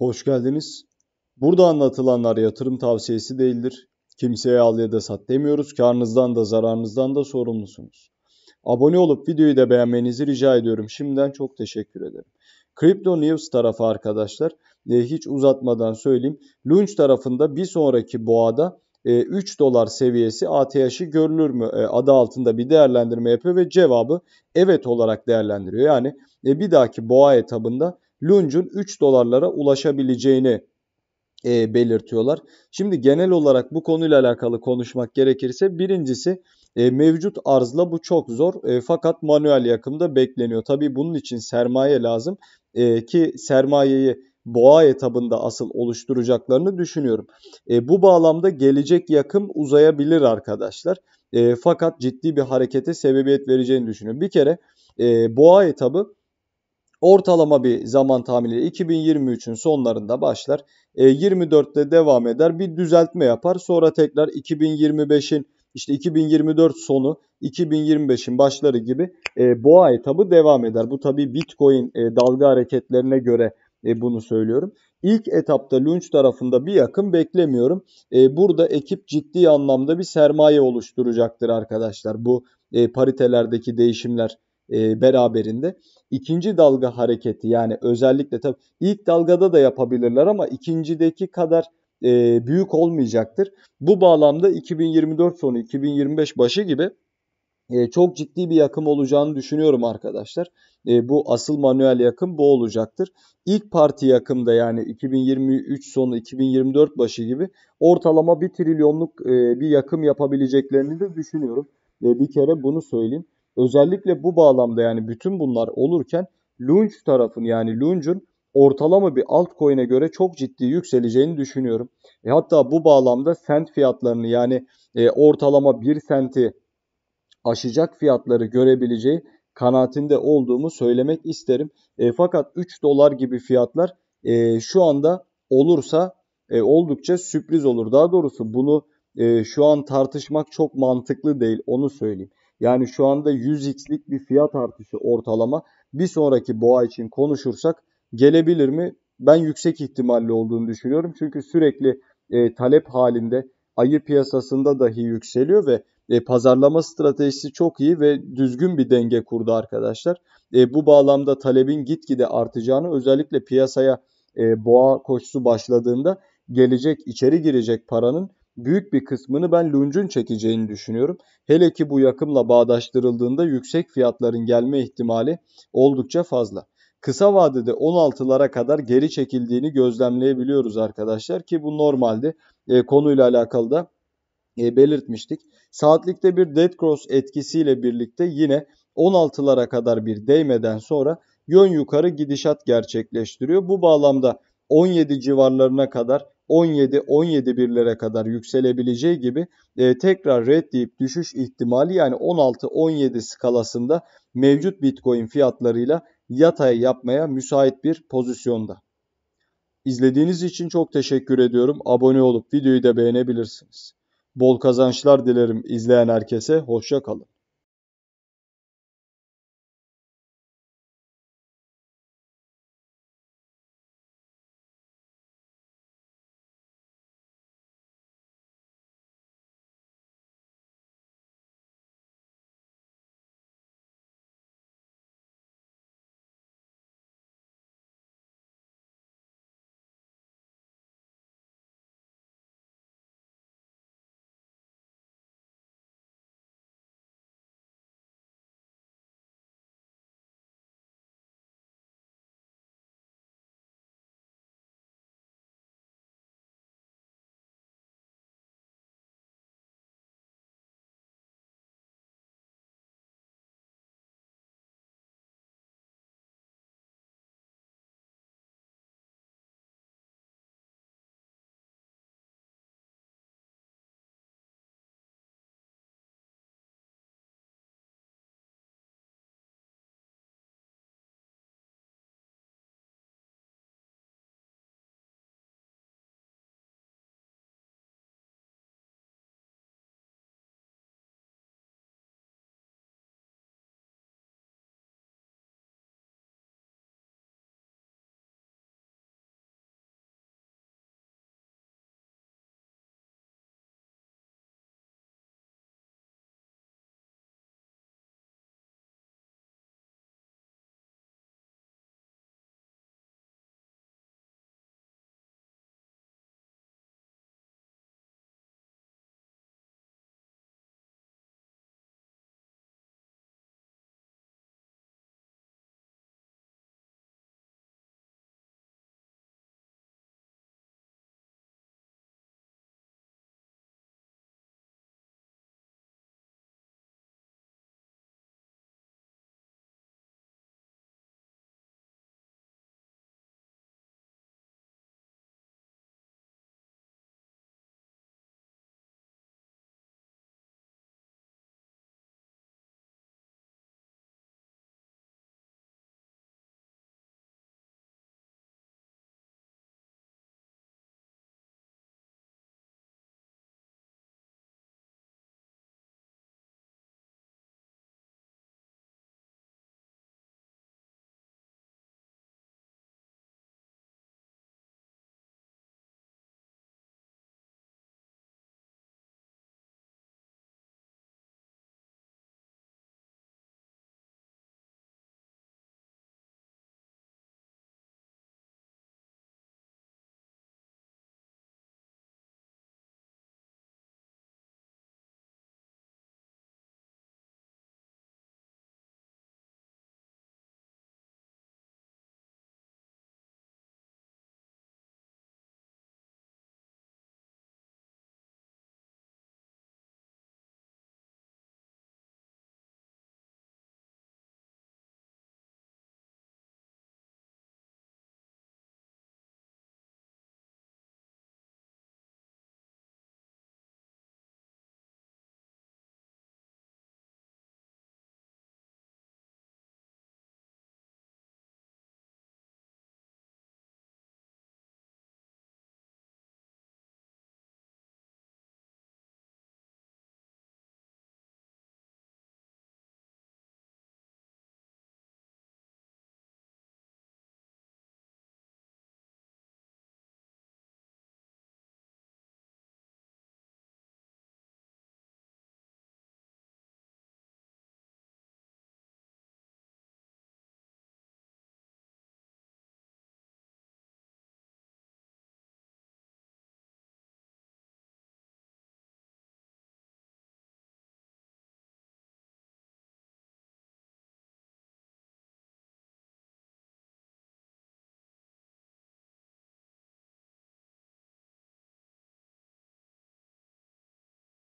Hoş geldiniz. Burada anlatılanlar yatırım tavsiyesi değildir. Kimseye al ya da sat demiyoruz. Karnınızdan da zararınızdan da sorumlusunuz. Abone olup videoyu da beğenmenizi rica ediyorum. Şimdiden çok teşekkür ederim. Crypto News tarafı arkadaşlar e, hiç uzatmadan söyleyeyim. Launch tarafında bir sonraki boğada 3 e, dolar seviyesi ATH'i görülür mü e, adı altında bir değerlendirme yapıyor ve cevabı evet olarak değerlendiriyor. Yani bir dahaki boğa etabında Lunge'un 3 dolarlara ulaşabileceğini e, belirtiyorlar. Şimdi genel olarak bu konuyla alakalı konuşmak gerekirse birincisi e, mevcut arzla bu çok zor e, fakat manuel yakımda bekleniyor. Tabi bunun için sermaye lazım e, ki sermayeyi boğa etabında asıl oluşturacaklarını düşünüyorum. E, bu bağlamda gelecek yakım uzayabilir arkadaşlar. E, fakat ciddi bir harekete sebebiyet vereceğini düşünüyorum. Bir kere e, boğa etabı Ortalama bir zaman tahmini 2023'ün sonlarında başlar. E, 24'te devam eder. Bir düzeltme yapar. Sonra tekrar 2025'in işte 2024 sonu 2025'in başları gibi e, boğa etabı devam eder. Bu tabi Bitcoin e, dalga hareketlerine göre e, bunu söylüyorum. İlk etapta launch tarafında bir yakın beklemiyorum. E, burada ekip ciddi anlamda bir sermaye oluşturacaktır arkadaşlar. Bu e, paritelerdeki değişimler e, beraberinde. İkinci dalga hareketi yani özellikle tabii ilk dalgada da yapabilirler ama ikincideki kadar e, büyük olmayacaktır. Bu bağlamda 2024 sonu 2025 başı gibi e, çok ciddi bir yakım olacağını düşünüyorum arkadaşlar. E, bu asıl manuel yakım bu olacaktır. İlk parti yakımda yani 2023 sonu 2024 başı gibi ortalama 1 trilyonluk e, bir yakım yapabileceklerini de düşünüyorum. E, bir kere bunu söyleyeyim. Özellikle bu bağlamda yani bütün bunlar olurken Lunge tarafın yani Lunge'un ortalama bir altcoin'e göre çok ciddi yükseleceğini düşünüyorum. E hatta bu bağlamda sent fiyatlarını yani e, ortalama 1 senti aşacak fiyatları görebileceği kanaatinde olduğumu söylemek isterim. E, fakat 3 dolar gibi fiyatlar e, şu anda olursa e, oldukça sürpriz olur. Daha doğrusu bunu e, şu an tartışmak çok mantıklı değil onu söyleyeyim. Yani şu anda 100x'lik bir fiyat artışı ortalama bir sonraki boğa için konuşursak gelebilir mi? Ben yüksek ihtimalli olduğunu düşünüyorum. Çünkü sürekli e, talep halinde ayı piyasasında dahi yükseliyor ve e, pazarlama stratejisi çok iyi ve düzgün bir denge kurdu arkadaşlar. E, bu bağlamda talebin gitgide artacağını özellikle piyasaya e, boğa koşusu başladığında gelecek içeri girecek paranın büyük bir kısmını ben Lunch'un çekeceğini düşünüyorum. Hele ki bu yakımla bağdaştırıldığında yüksek fiyatların gelme ihtimali oldukça fazla. Kısa vadede 16'lara kadar geri çekildiğini gözlemleyebiliyoruz arkadaşlar ki bu normalde e, konuyla alakalı da e, belirtmiştik. Saatlikte bir dead cross etkisiyle birlikte yine 16'lara kadar bir değmeden sonra yön yukarı gidişat gerçekleştiriyor. Bu bağlamda 17 civarlarına kadar 17-17 birlere kadar yükselebileceği gibi e, tekrar red deyip düşüş ihtimali yani 16-17 skalasında mevcut Bitcoin fiyatlarıyla yatay yapmaya müsait bir pozisyonda. İzlediğiniz için çok teşekkür ediyorum. Abone olup videoyu da beğenebilirsiniz. Bol kazançlar dilerim izleyen herkese. Hoşça kalın.